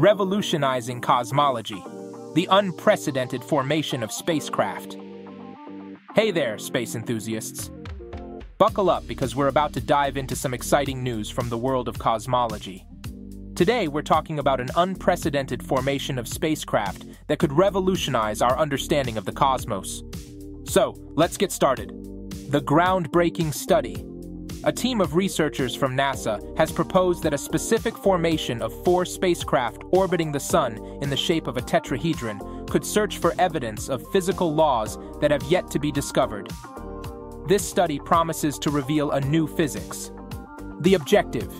revolutionizing cosmology, the unprecedented formation of spacecraft. Hey there, space enthusiasts. Buckle up because we're about to dive into some exciting news from the world of cosmology. Today, we're talking about an unprecedented formation of spacecraft that could revolutionize our understanding of the cosmos. So, let's get started. The groundbreaking study a team of researchers from NASA has proposed that a specific formation of four spacecraft orbiting the Sun in the shape of a tetrahedron could search for evidence of physical laws that have yet to be discovered. This study promises to reveal a new physics. The objective.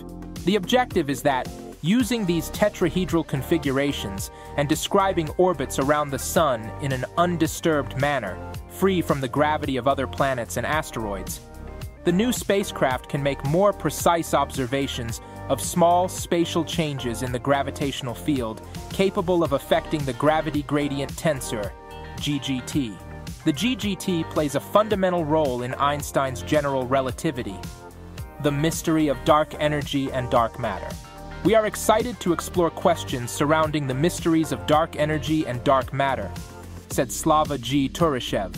The objective is that, using these tetrahedral configurations and describing orbits around the Sun in an undisturbed manner, free from the gravity of other planets and asteroids, the new spacecraft can make more precise observations of small spatial changes in the gravitational field capable of affecting the gravity gradient tensor, GGT. The GGT plays a fundamental role in Einstein's general relativity, the mystery of dark energy and dark matter. We are excited to explore questions surrounding the mysteries of dark energy and dark matter, said Slava G. Turyshev,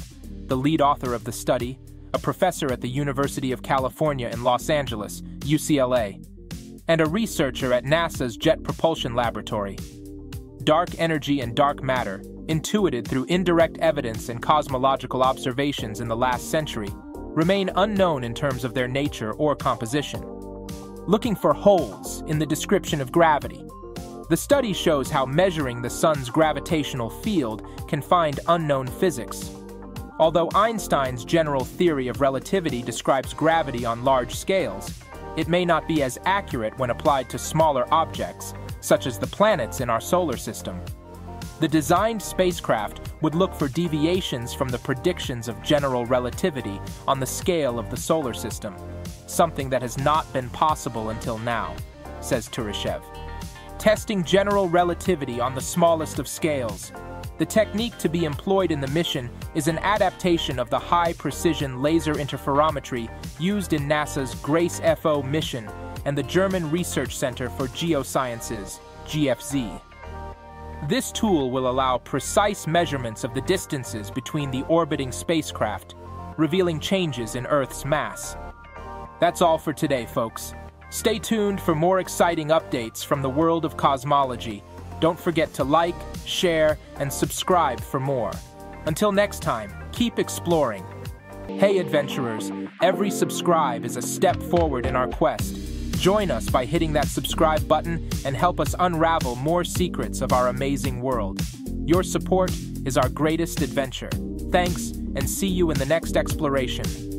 the lead author of the study a professor at the University of California in Los Angeles, UCLA, and a researcher at NASA's Jet Propulsion Laboratory. Dark energy and dark matter, intuited through indirect evidence and cosmological observations in the last century, remain unknown in terms of their nature or composition. Looking for holes in the description of gravity, the study shows how measuring the sun's gravitational field can find unknown physics, Although Einstein's general theory of relativity describes gravity on large scales, it may not be as accurate when applied to smaller objects, such as the planets in our solar system. The designed spacecraft would look for deviations from the predictions of general relativity on the scale of the solar system, something that has not been possible until now, says Turyshev. Testing general relativity on the smallest of scales, the technique to be employed in the mission is an adaptation of the high-precision laser interferometry used in NASA's GRACE-FO mission and the German Research Center for Geosciences, GFZ. This tool will allow precise measurements of the distances between the orbiting spacecraft, revealing changes in Earth's mass. That's all for today, folks. Stay tuned for more exciting updates from the world of cosmology don't forget to like, share, and subscribe for more. Until next time, keep exploring. Hey adventurers, every subscribe is a step forward in our quest. Join us by hitting that subscribe button and help us unravel more secrets of our amazing world. Your support is our greatest adventure. Thanks, and see you in the next exploration.